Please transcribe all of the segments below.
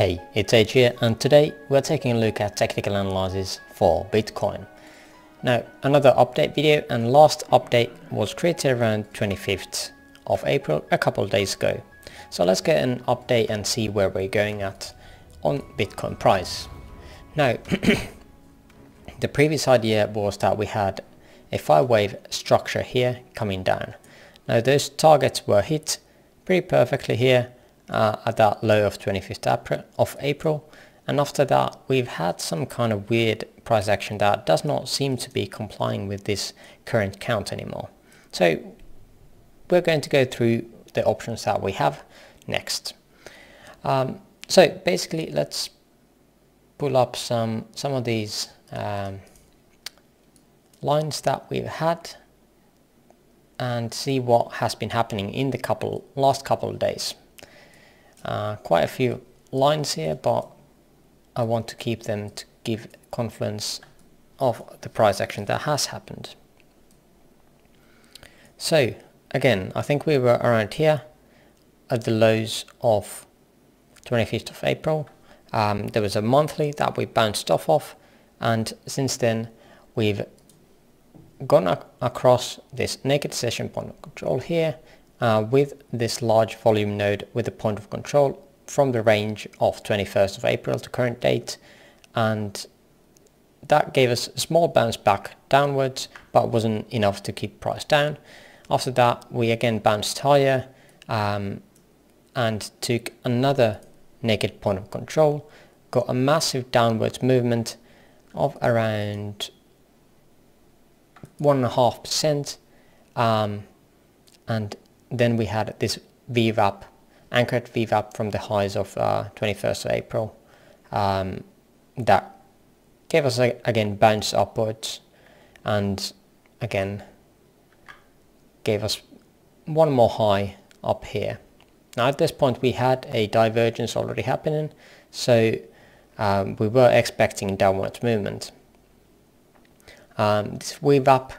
Hey, it's H here and today we're taking a look at technical analysis for Bitcoin. Now another update video and last update was created around 25th of April a couple days ago. So let's get an update and see where we're going at on Bitcoin price. Now the previous idea was that we had a five wave structure here coming down. Now those targets were hit pretty perfectly here uh, at that low of 25th of April and after that we've had some kind of weird price action that does not seem to be complying with this current count anymore. So we're going to go through the options that we have next. Um, so basically let's pull up some some of these um, lines that we've had and see what has been happening in the couple last couple of days. Uh, quite a few lines here, but I want to keep them to give confluence of the price action that has happened. So again, I think we were around here at the lows of 25th of April. Um, there was a monthly that we bounced off of and since then we've gone ac across this naked session point of control here uh, with this large volume node with a point of control from the range of 21st of April to current date and that gave us a small bounce back downwards but wasn't enough to keep price down. After that we again bounced higher um, and took another naked point of control, got a massive downwards movement of around 1.5% um, and then we had this VWAP, anchored VWAP from the highs of uh, 21st of April um, that gave us again bounce upwards and again gave us one more high up here. Now at this point we had a divergence already happening so um, we were expecting downwards movement. Um, this VWAP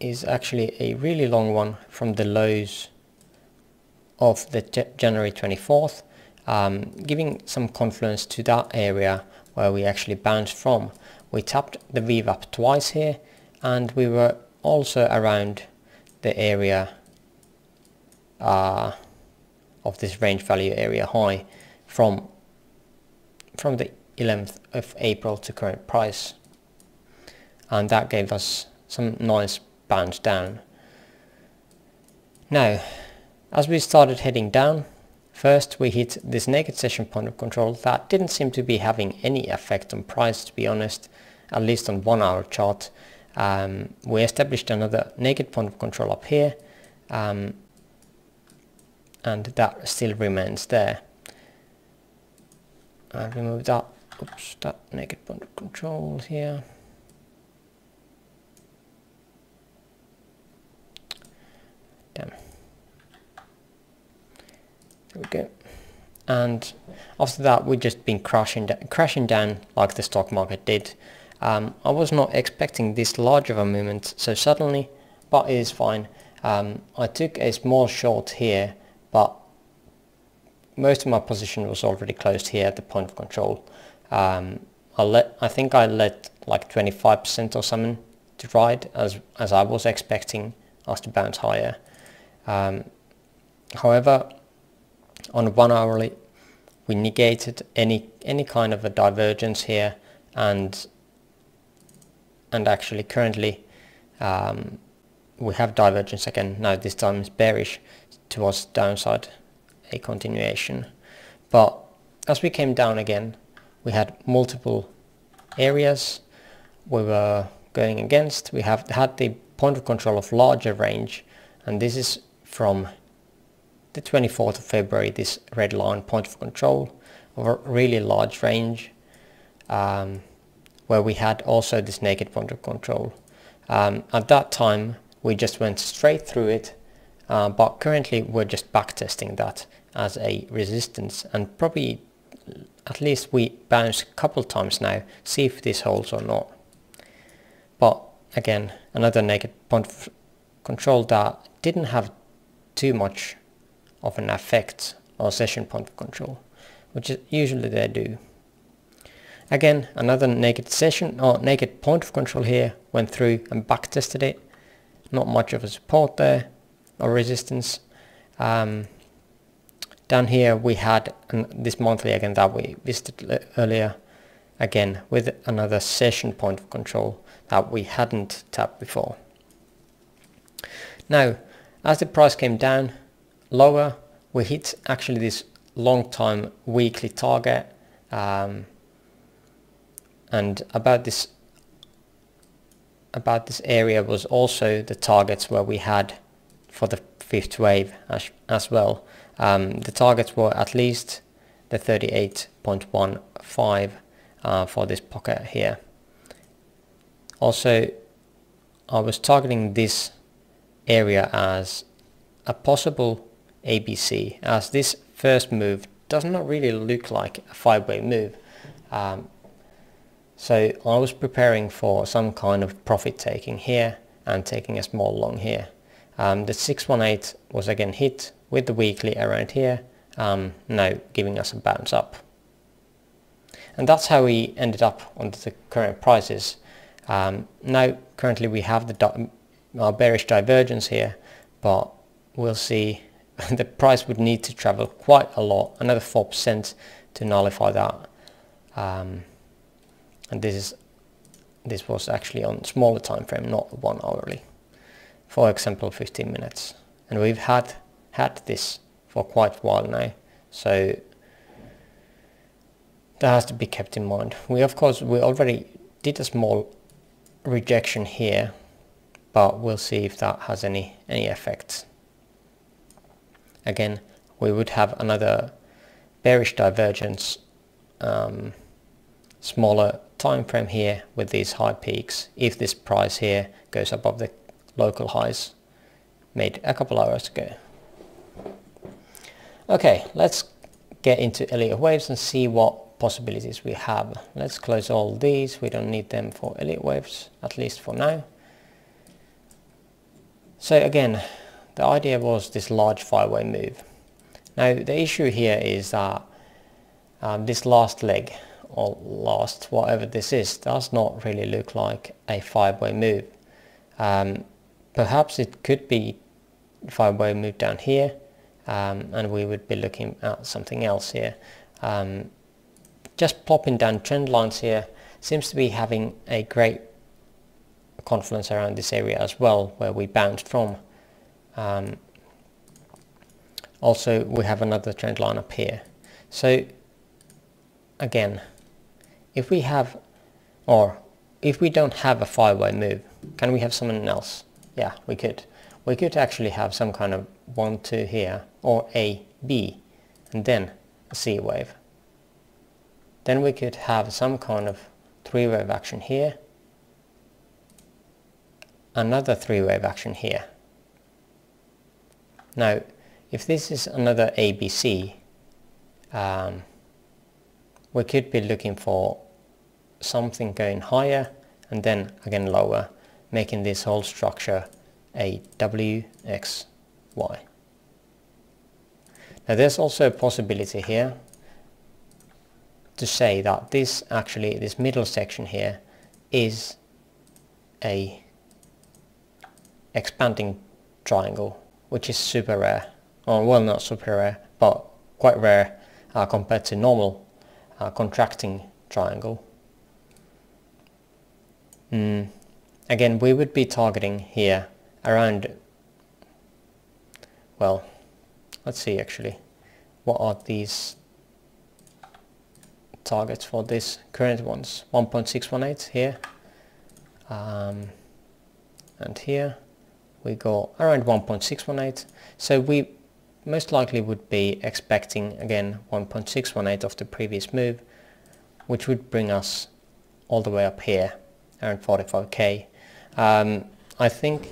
is actually a really long one from the lows of the January 24th, um, giving some confluence to that area where we actually bounced from. We tapped the VWAP twice here and we were also around the area uh, of this range value area high from from the 11th of April to current price and that gave us some nice bounce down. Now, as we started heading down, first we hit this naked session point of control that didn't seem to be having any effect on price to be honest, at least on one hour chart. Um, we established another naked point of control up here um, and that still remains there. I'll remove that, oops, that naked point of control here. There we go. And after that, we've just been crashing, crashing down like the stock market did. Um, I was not expecting this large of a movement so suddenly, but it is fine. Um, I took a small short here, but most of my position was already closed here at the point of control. Um, I let, I think I let like 25% or something to ride as, as I was expecting us to bounce higher. Um, however, on one hourly, we negated any any kind of a divergence here, and and actually currently um, we have divergence again. Now this time is bearish towards downside, a continuation. But as we came down again, we had multiple areas we were going against. We have had the point of control of larger range, and this is from the 24th of February, this red line point of control of a really large range um, where we had also this naked point of control. Um, at that time, we just went straight through it, uh, but currently we're just backtesting that as a resistance and probably at least we bounce a couple times now, see if this holds or not. But again, another naked point of control that didn't have too much of an effect on session point of control. which is usually they do. Again, another naked session or naked point of control here, went through and back tested it. Not much of a support there or resistance. Um, down here we had an, this monthly again that we visited earlier, again with another session point of control that we hadn't tapped before. Now, as the price came down lower, we hit actually this long time weekly target um, and about this about this area was also the targets where we had for the fifth wave as, as well. Um, the targets were at least the 38.15 uh, for this pocket here. Also, I was targeting this area as a possible ABC as this first move does not really look like a five-wave move. Um, so I was preparing for some kind of profit taking here and taking a small long here. Um, the 618 was again hit with the weekly around here, um, now giving us a bounce up. And that's how we ended up on the current prices. Um, now currently we have the our bearish divergence here, but we'll see the price would need to travel quite a lot, another 4% to nullify that. Um, and this is this was actually on smaller time frame, not one hourly. For example, 15 minutes. And we've had had this for quite a while now, so that has to be kept in mind. We of course we already did a small rejection here, but we'll see if that has any any effect. Again, we would have another bearish divergence um, smaller time frame here with these high peaks if this price here goes above the local highs made a couple hours ago. Okay, let's get into Elliott waves and see what possibilities we have. Let's close all these, we don't need them for Elliott waves, at least for now. So again, the idea was this large five-wave move. Now the issue here is that um, this last leg or last whatever this is does not really look like a five-wave move. Um, perhaps it could be five-wave move down here um, and we would be looking at something else here. Um, just plopping down trend lines here seems to be having a great confluence around this area as well where we bounced from. Um, also we have another trend line up here. So again if we have, or if we don't have a five-wave move, can we have someone else? Yeah, we could. We could actually have some kind of 1, 2 here, or A, B, and then a C wave. Then we could have some kind of three-wave action here, another three-wave action here. Now, if this is another ABC, um, we could be looking for something going higher and then again lower making this whole structure a WXY. Now there's also a possibility here to say that this actually, this middle section here is a expanding triangle which is super rare, or well not super rare but quite rare uh, compared to normal uh, contracting triangle. Mm. Again, we would be targeting here around, well, let's see actually, what are these targets for this current ones? 1.618 here, um, and here we go around 1.618. So we most likely would be expecting again 1.618 of the previous move which would bring us all the way up here around 45k. Um, I think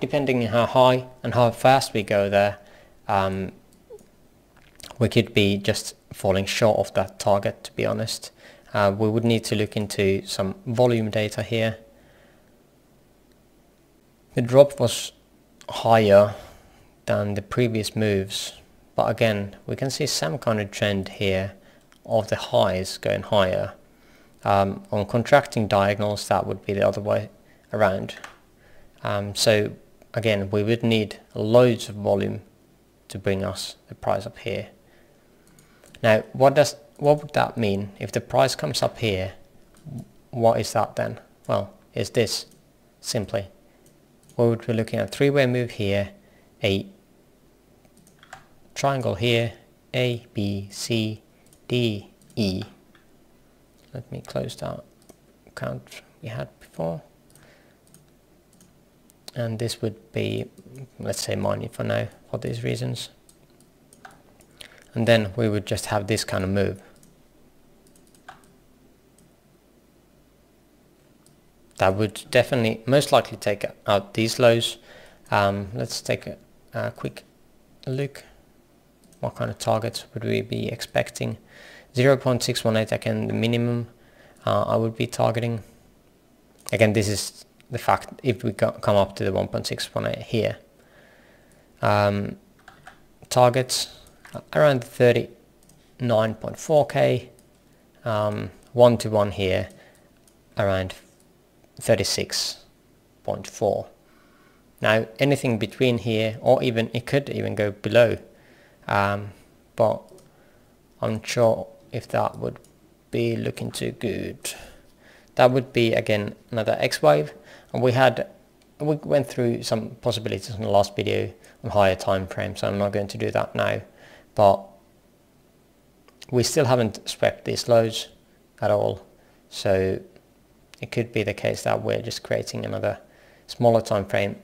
depending on how high and how fast we go there um, we could be just falling short of that target to be honest. Uh, we would need to look into some volume data here. The drop was higher than the previous moves but again we can see some kind of trend here of the highs going higher. Um, on contracting diagonals that would be the other way around. Um, so again we would need loads of volume to bring us the price up here. Now what does what would that mean if the price comes up here what is that then? Well is this simply we would be looking at three-wave move here a triangle here A B C D E. Let me close that count we had before. And this would be let's say mining for now for these reasons. And then we would just have this kind of move that would definitely most likely take out these lows. Um, let's take a, a quick look. What kind of targets would we be expecting? 0.618 again the minimum uh, I would be targeting. Again this is the fact if we come up to the 1.618 here. Um, targets around 39.4k um, one to one here around 36.4 now anything between here or even it could even go below um, but I'm sure if that would be looking too good. That would be again another X wave and we had we went through some possibilities in the last video on higher time frames so I'm not going to do that now but we still haven't swept these lows at all so it could be the case that we're just creating another smaller time frame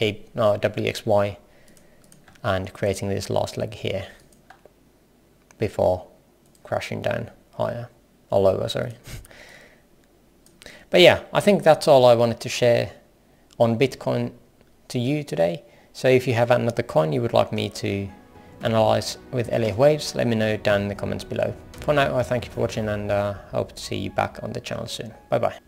a uh, no, WXY and creating this last leg here before crashing down higher or lower sorry. But yeah I think that's all I wanted to share on Bitcoin to you today. So if you have another coin you would like me to analyze with Elliott Waves. Let me know down in the comments below. For now I thank you for watching and uh, hope to see you back on the channel soon. Bye bye